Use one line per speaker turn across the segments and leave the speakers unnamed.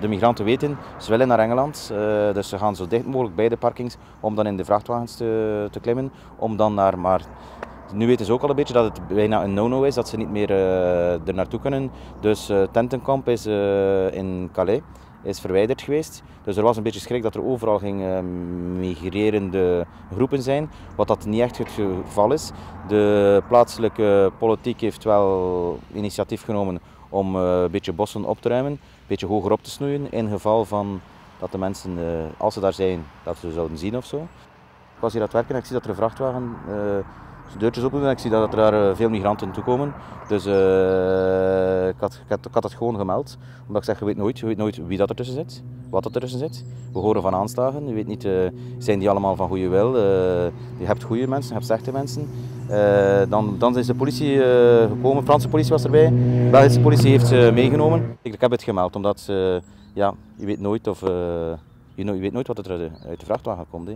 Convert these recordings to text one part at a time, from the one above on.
De migranten weten, ze willen naar Engeland, uh, dus ze gaan zo dicht mogelijk bij de parkings om dan in de vrachtwagens te, te klimmen, om dan naar maar nu weten ze ook al een beetje dat het bijna een no-no is, dat ze niet meer uh, er naartoe kunnen. Dus uh, Tentenkamp is in Calais is verwijderd geweest. Dus er was een beetje schrik dat er overal ging migrerende groepen zijn, wat dat niet echt het geval is. De plaatselijke politiek heeft wel initiatief genomen om een beetje bossen op te ruimen, een beetje hoger op te snoeien in geval van dat de mensen, als ze daar zijn, dat ze zouden zien of zo. Ik was hier aan het werken en ik zie dat er een vrachtwagen de deurtjes open en ik zie dat er daar veel migranten toe komen. Dus uh, ik, had, ik, had, het gewoon gemeld. Omdat ik zeg, je weet nooit, je weet nooit wie dat er tussen zit, wat er tussen zit. We horen van aanslagen, je weet niet, uh, zijn die allemaal van goede wil. Uh, je hebt goede mensen, je hebt slechte mensen. dan, dan is de politie gekomen, Franse politie was erbij, de Belgische politie heeft ze meegenomen. Ik, heb het gemeld, omdat ja, je weet nooit of... je, je, weet nooit wat er uit de vrachtwagen komt.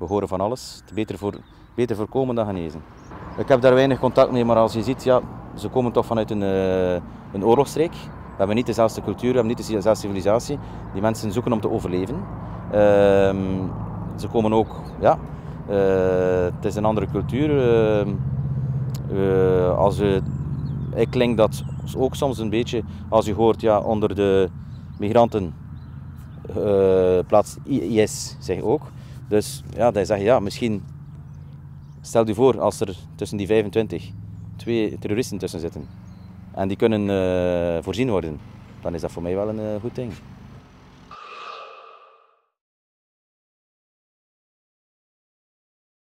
We horen van alles. Het beter, voor, beter voorkomen dan genezen. Ik heb daar weinig contact mee, maar als je ziet, ja, ze komen toch vanuit een, uh, een oorlogsstreek. We hebben niet dezelfde cultuur, we hebben niet dezelfde civilisatie. Die mensen zoeken om te overleven. Uh, ze komen ook, ja, uh, het is een andere cultuur. Ehm, eh, als ik klink dat ook soms een beetje, als je hoort, ja, onder de migranten plaats IS, zeg ook. Dus ja, die zeggen, ja, misschien, stel je voor als er tussen die 25 twee terroristen tussen zitten en die kunnen uh, voorzien worden, dan is dat voor mij wel een uh, goed ding.